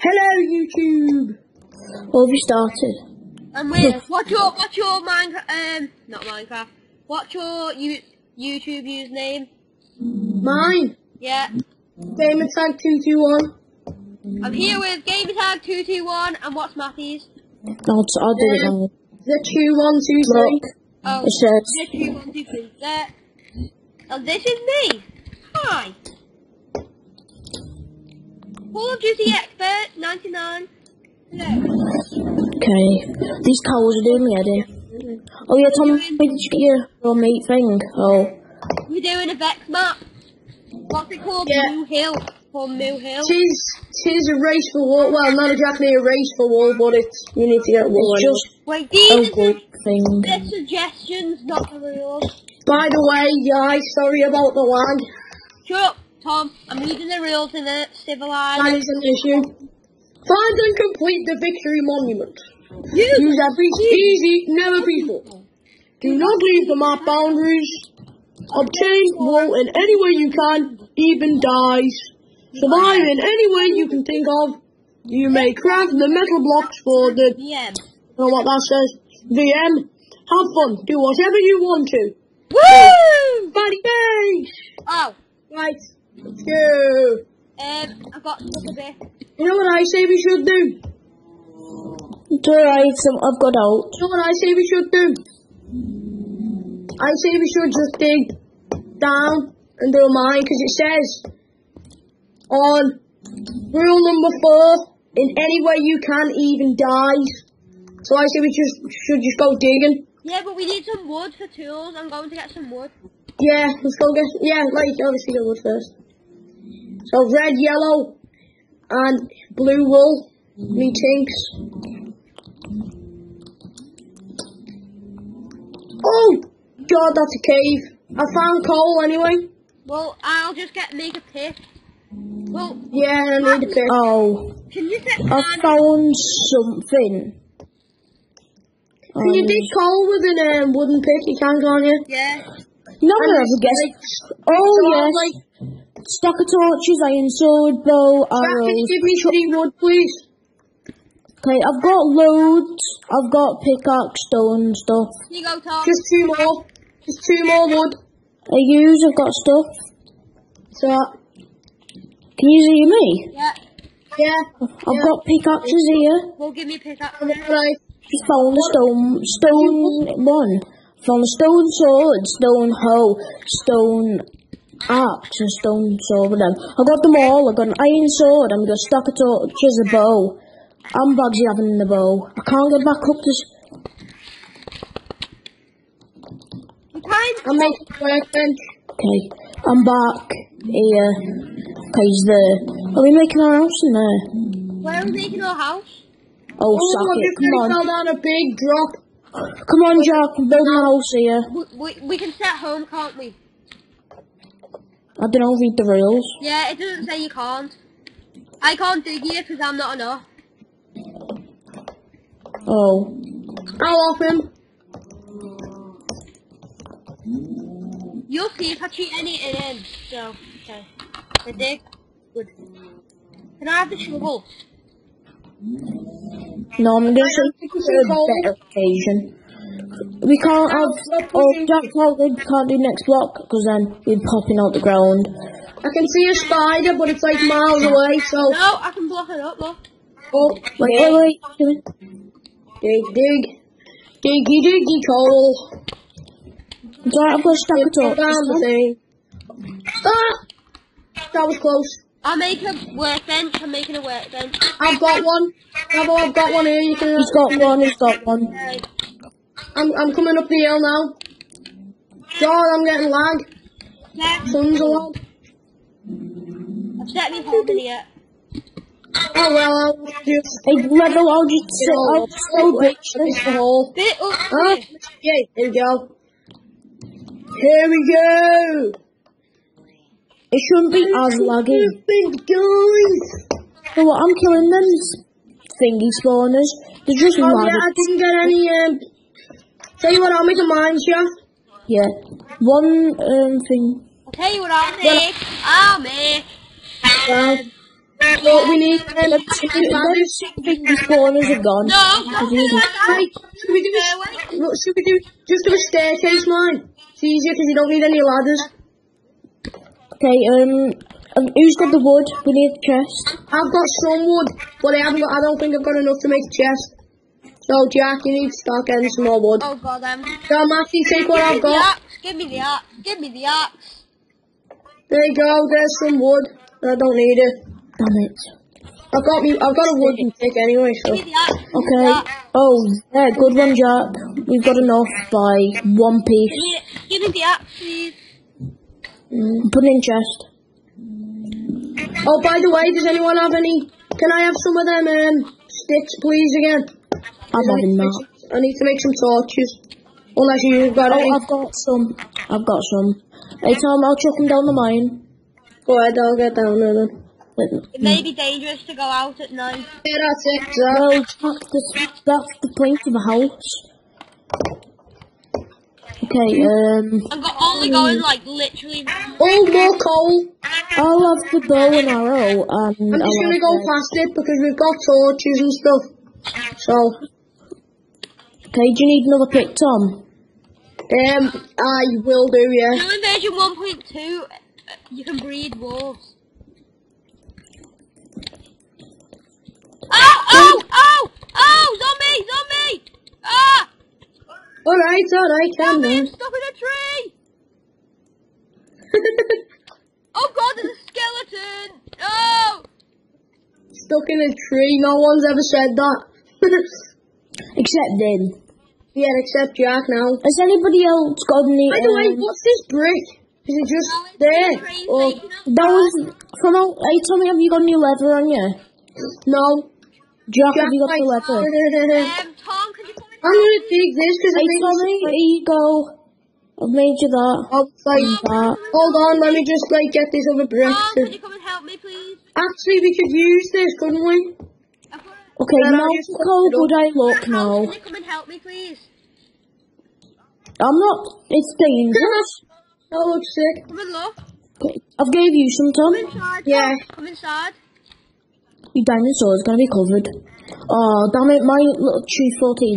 Hello, YouTube. What have you started? And wait, what's your what's your Minecraft? Um, not Minecraft. What's your you, YouTube username? Mine. Yeah, Gamer tag two two one. I'm here with Gamertag two two one, and what's Matthews? No, it's, I'll do it now. The two one two three. Look, Oh, it says, yeah, two one two three. There. And this is me. Hi. Call of Duty expert ninety nine. Okay. These cows are doing me head in. Oh yeah, Tom, where did you get your, your meat thing? Oh, We're doing a Vechs map. What's it called? Yeah. Moo Hill. Called Moo Hill. Tis tis a race for wool. Well, not exactly a race for wool, but it's you need to get it's just Wait, these are thing. suggestions, not the rules. By the way, guys, sorry about the lag. Shut up, Tom. I'm reading the rules in a civilized. is an issue. Find and complete the victory monument. You Use every easy, never peaceful. Do not leave the map boundaries. Obtain wool in any way you can, even dyes. Survive in any way you can think of. You may craft the metal blocks for the, VM. You know what that says, VM. Have fun. Do whatever you want to. Woo! Buddy base! Oh, Right, let's go. um, I've got stuck a bit. You know what I say we should do? It's alright, so I've got out. You know what I say we should do? I say we should just dig down and do a mine because it says on rule number four, in any way you can, even dyes. So I say we just should just go digging. Yeah, but we need some wood for tools. I'm going to get some wood. Yeah, let's go get yeah, like obviously get wood first. So red, yellow, and blue wool. Me tinks. Oh god, that's a cave. I found coal anyway. Well, I'll just get make a pick. Well, Yeah, I need a pit. Oh, can you set I found something. Can you Um, dig coal with an um, wooden pick? You can, can't you? Yeah. No And one it's ever guessed. like- Oh so yes, Like, stack of torches, iron sword, bow, Jack, can you arrows. give me shitty wood, please? Okay, I've got loads. I've got pickaxe, stone, stuff. Here you go, Tom. Just two more. Just two more wood. I use. I've got stuff. So, Can you see me? Yeah. yeah. I've Yeah. got pickaxes here. Well, give me a pickaxe. Right. Just found a stone, stone one. Found a stone sword, stone hoe, stone axe, and stone sword with them. I got them all. I got an iron sword. I'm got a stack of torches, a bow. I'm Bugsy having the bow. I can't get back up this. You I'm making a workbench. Okay, I'm back here. Okay, he's there. Uh, are we making our house in there? Where are we making our house? Oh, Oh, suck I it. just Come nearly on. fell down a big drop. Come on, Jack. I'm building a house here. We, we, we can set home, can't we? I don't know, read the rules. Yeah, it doesn't say you can't. I can't dig here because I'm not enough. Oh. I'll off him. You'll see if I cheat any in. So, okay. The dig. Good. Can I have the shovel? No, I'm say Pick for a better occasion. We can't have. Oh, Jack told we can't do next block because then we're popping out the ground. I can see a spider, but it's like miles away, so. No, I can block it up, look. Oh, Wait, wait, wait. what are you doing? dig, dig. Diggy, diggy coal. It's alright, I've got a stack of Put down the thing. Ah! That was close. I'll make a workbench. I'm making a workbench. I've got one. Bravo, I've got one here. You can. He's got one, he's got one. Okay. I'm, I'm coming up the hill now. God, I'm getting lag. Yeah, Tons lag. I've set me home in here. Oh well, I'll just. Hey, level, I'll just sit Oh, out so wait, bitch. it's the hole. Bit up. Oh, yeah, here we go. Here we go. It shouldn't be as laggy. Big guys. So what, I'm killing them thingy spawners. They're just Oh yeah, I didn't get any. Um. Tell you what, I'll make a mine shaft. Yeah. One um thing. I'll tell you what I'll make. I'll make Well, But we need um, Them chicken ladders. big spawners are gone. No, don't do that. Right, should we do this? Look, should we do just do a staircase, man? It's easier because you don't need any ladders. Okay, um, um, who's got the wood? We need a chest. I've got some wood, but I haven't got. I don't think I've got enough to make a chest. So Jack, you need to start getting some more wood. Oh god, I'm. Go, Matthew, take what I've Give me the got. axe. Give me the axe. Give me the axe. There you go. There's some wood. I don't need it. Damn it. I've got me. I've got a wooden stick anyway. So Give me the axe. Okay. Oh, yeah, good one, Jack. We've got enough by one Give piece. me, give me the axe, please. Put it in chest. Oh, by the way, does anyone have any? Can I have some of them um, sticks, please? Again. I'm I having need, to make that. some, I need to make some torches. Unless you've got any. Oh, I've got some. I've got some. Hey, Tom, I'll chuck them down the mine. Go ahead, I'll get down there then. It may be dangerous to go out at night. Yeah, that's it. Zach. Well, that's the, that's the point of a house. Okay, um, I'm go- only going like literally. Oh, more coal. I'll have the bow and arrow, and I'm just I'll gonna go past it because we've got torches and stuff. So, Okay, do you need another pick, Tom? um, I will do, yeah. You know in version 1.2, uh, you can breed wolves. Oh! Oh! Oh! Oh! Zombie! Zombie! Ah! Alright, alright, calm Zombie! I'm stuck in a tree! Oh god, there's a skeleton! Oh! Stuck in a tree, no one's ever said that. Except then. yeah, except Jack now. Has anybody else got any? By the way, um, what's this brick? Is it just No, there? Or, station. that was from. out- Hey, Tommy, have you got any leather on you? no. Jack, Jack, have you got the leather? Um, Tom, could you come I'm gonna dig this because I Hey, think Tommy, it's here you go. I've made you that. Oh, like, That. hold on, let me just like get this other brick. Tom, To... could you come and help me, please? Actually, we could use this, couldn't we? I've got a- Okay, Then now I'll how put good I look Tom, now. Can you come and help me, please? I'm not. It's dangerous. That looks sick. Come and look. Okay, I've gave you some, Come inside. Yeah. Come inside. Your dinosaur's gonna be covered. Oh, damn it, my little tree 14